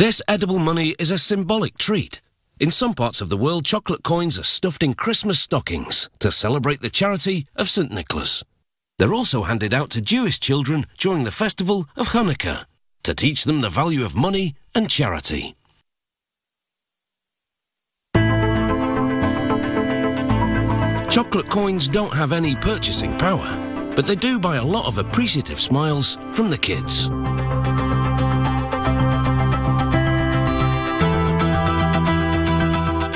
This edible money is a symbolic treat. In some parts of the world, chocolate coins are stuffed in Christmas stockings to celebrate the charity of St. Nicholas. They're also handed out to Jewish children during the festival of Hanukkah to teach them the value of money and charity. Chocolate coins don't have any purchasing power, but they do buy a lot of appreciative smiles from the kids.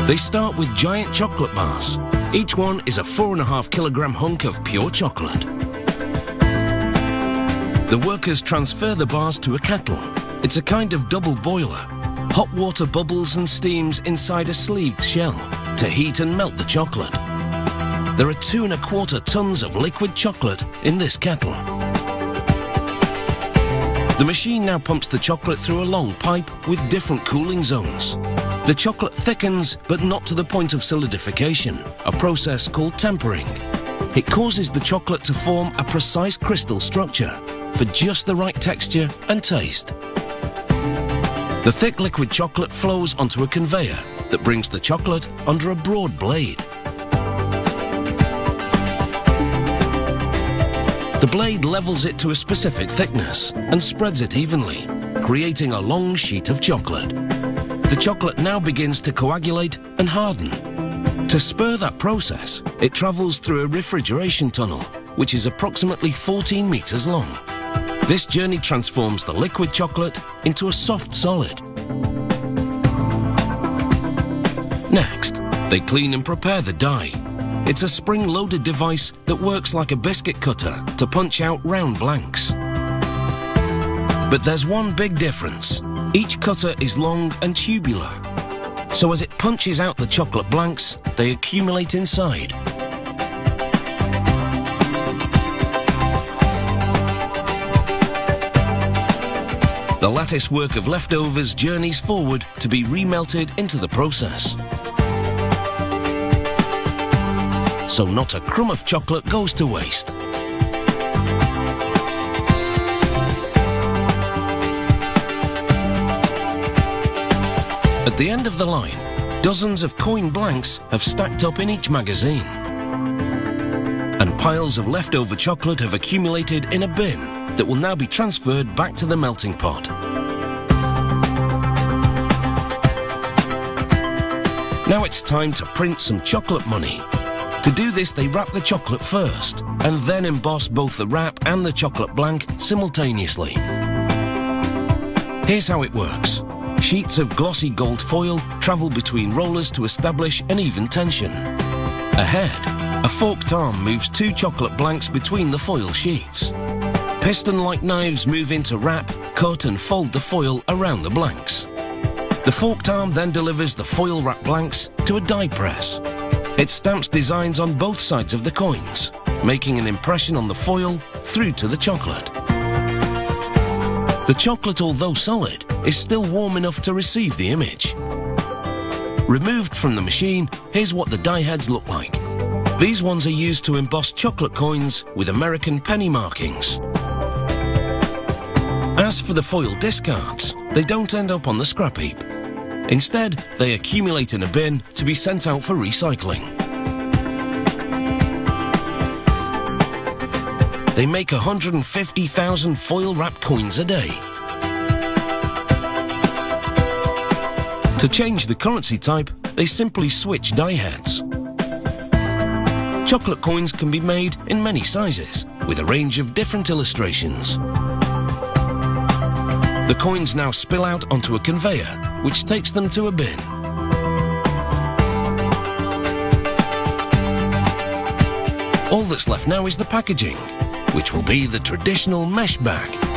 They start with giant chocolate bars. Each one is a four and a half kilogram hunk of pure chocolate. The workers transfer the bars to a kettle. It's a kind of double boiler. Hot water bubbles and steams inside a sleeved shell to heat and melt the chocolate. There are two and a quarter tons of liquid chocolate in this kettle. The machine now pumps the chocolate through a long pipe with different cooling zones. The chocolate thickens, but not to the point of solidification, a process called tempering. It causes the chocolate to form a precise crystal structure for just the right texture and taste. The thick liquid chocolate flows onto a conveyor that brings the chocolate under a broad blade. The blade levels it to a specific thickness and spreads it evenly, creating a long sheet of chocolate. The chocolate now begins to coagulate and harden. To spur that process, it travels through a refrigeration tunnel, which is approximately 14 meters long. This journey transforms the liquid chocolate into a soft solid. Next, they clean and prepare the die. It's a spring-loaded device that works like a biscuit cutter to punch out round blanks. But there's one big difference. Each cutter is long and tubular, so as it punches out the chocolate blanks, they accumulate inside. The lattice work of leftovers journeys forward to be remelted into the process. So not a crumb of chocolate goes to waste. At the end of the line, dozens of coin blanks have stacked up in each magazine. And piles of leftover chocolate have accumulated in a bin that will now be transferred back to the melting pot. Now it's time to print some chocolate money. To do this, they wrap the chocolate first, and then emboss both the wrap and the chocolate blank simultaneously. Here's how it works. Sheets of glossy gold foil travel between rollers to establish an even tension. Ahead, a forked arm moves two chocolate blanks between the foil sheets. Piston-like knives move into wrap, cut and fold the foil around the blanks. The forked arm then delivers the foil wrap blanks to a die press. It stamps designs on both sides of the coins, making an impression on the foil through to the chocolate. The chocolate, although solid, is still warm enough to receive the image. Removed from the machine, here's what the die heads look like. These ones are used to emboss chocolate coins with American penny markings. As for the foil discards, they don't end up on the scrap heap. Instead, they accumulate in a bin to be sent out for recycling. They make 150,000 foil wrapped coins a day. To change the currency type, they simply switch die heads. Chocolate coins can be made in many sizes, with a range of different illustrations. The coins now spill out onto a conveyor, which takes them to a bin. All that's left now is the packaging, which will be the traditional mesh bag.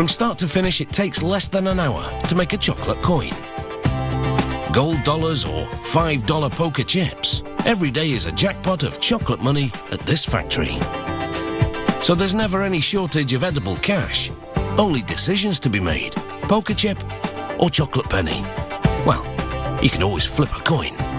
From start to finish, it takes less than an hour to make a chocolate coin. Gold dollars or $5 poker chips. Every day is a jackpot of chocolate money at this factory. So there's never any shortage of edible cash. Only decisions to be made. Poker chip or chocolate penny. Well, you can always flip a coin.